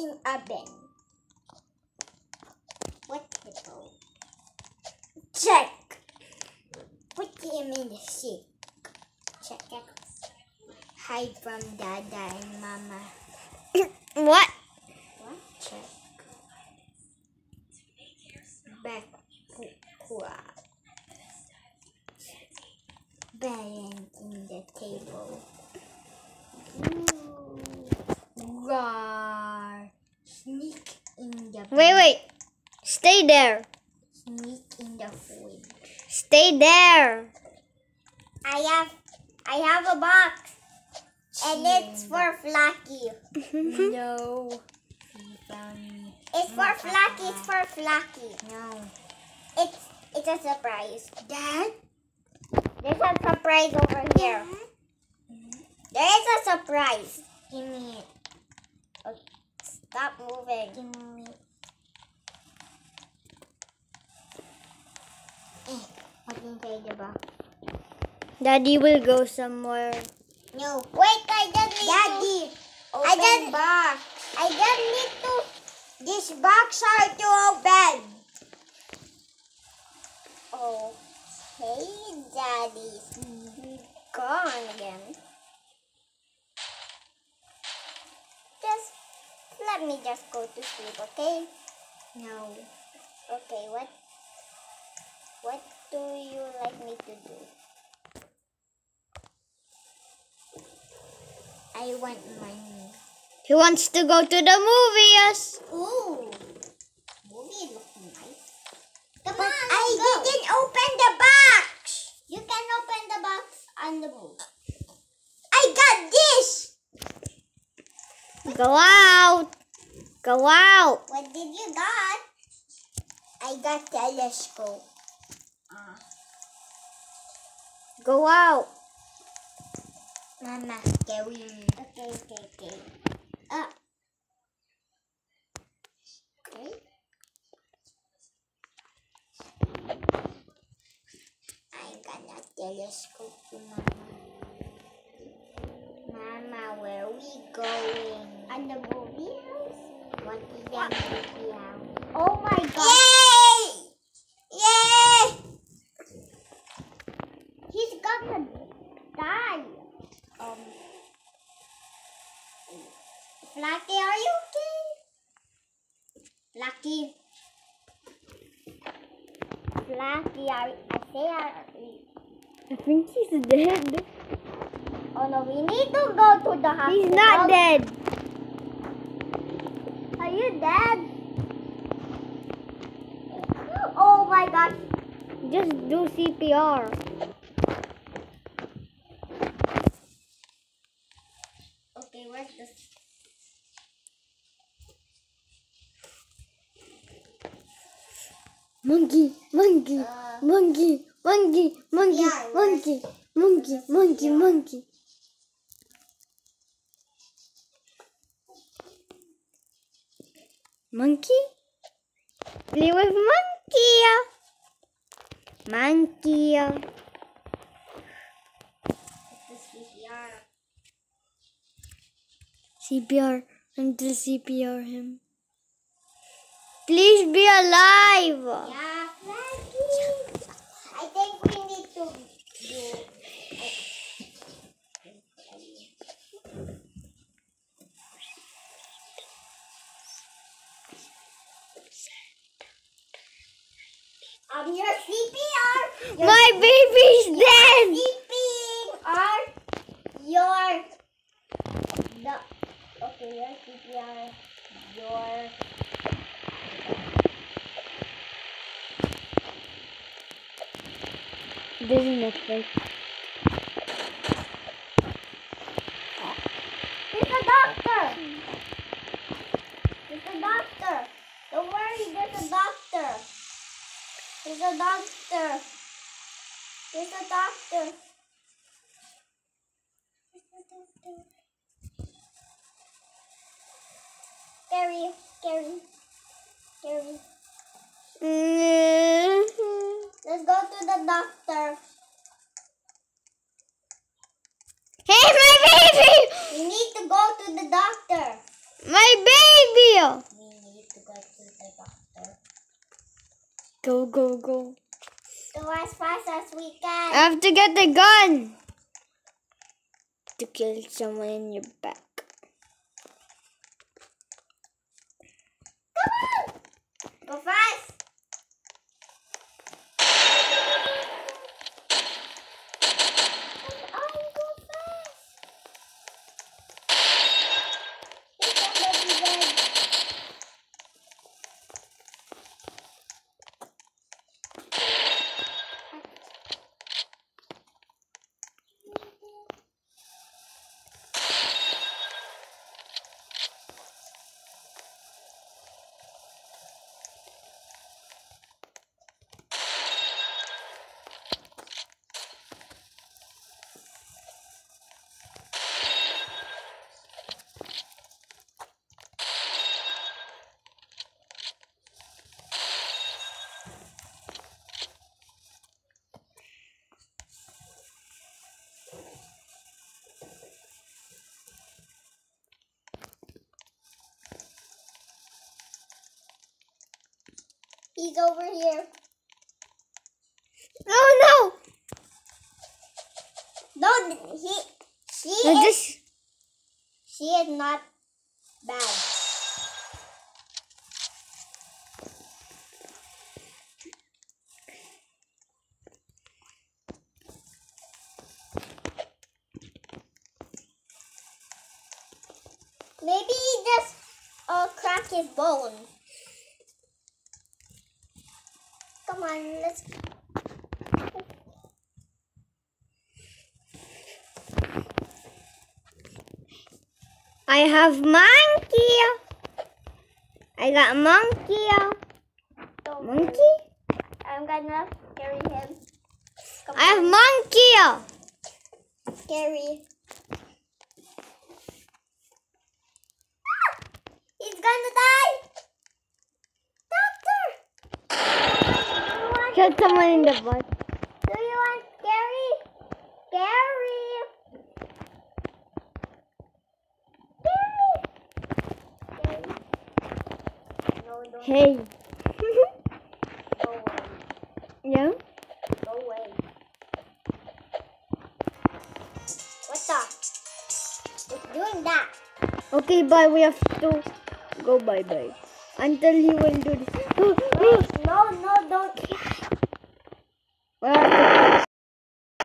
in oven. What hippo? Check. Put him in the sink. Check it. Hide from Dada and Mama. What? What? Check. Back. In the table. Ooh. Roar. Sneak in the Wait, wait. Stay there. Sneak in the fridge. Stay there. I have I have a box. And it's for Flaky. no. He found me. It's for Flaky, it's for Flaky. No. It's it's a surprise. Dad? There's a surprise over here. There is a surprise. Give me it. Okay. Stop moving. Give me it. What's inside the box? Daddy will go somewhere. No. Wait, I just need Daddy, to I just, box. I just need to this box hard to open. Okay, Daddy's Gone again. Just let me just go to sleep, okay? No. Okay, what what do you like me to do? I want money. He wants to go to the movies. Ooh, movie look nice. Come on, I didn't open the box. You can open the box on the move. I got this. Go out. Go out. What did you got? I got telescope. Go out. Mama, scary. Okay, okay, okay. Ah. Okay. I got a telescope to Mama. Mama, where are we going? On the movie house? What is the movie house? Oh my god! Yay! Yay! He's gonna die. Um, Flaky, are you okay? Flaky. Flaky, are I say are I think he's dead. Oh no, we need to go to the hospital. He's not dead. Are you dead? Oh my god. Just do CPR. Okay, where's the Monkey, monkey, uh, monkey, monkey, monkey, Yeah, monkey, monkey, monkey, Yeah. monkey. Monkey? Play with monkey. Monkey. CPR. Until CPR him. Please be alive. Yeah, Flaky. I think we need to do. Um, your CPR. Your My baby's dead. CPR. Your. The. Okay, your CPR. Your. Netflix. There's a doctor. It's a doctor. Don't worry, there's a doctor. There's a doctor. There's a doctor. There's a doctor. Gary, Gary, Gary. -hmm. Let's go to the doctor. Hey, my baby! We need to go to the doctor. My baby! We need to go to the doctor. Go, go, go. Go as fast as we can. I have to get the gun. To kill someone in your back. He's over here. Oh No, No, he, she no! Is, this. she is not bad. Maybe he just uh, cracked his bone. Come on, let's. I have monkey. I got monkey. Don't Monkey? I'm gonna carry him. Come I have on, monkey. carry. Ah! He's gonna die. Doctor. Do you want- Shot someone in the butt. Do you want Gary? Gary. Gary. Gary. No, don't Hey. go away. yeah. Go away. What the? It's doing that. Okay, bye. We have to go bye bye until he will do this. No, no, don't. We have to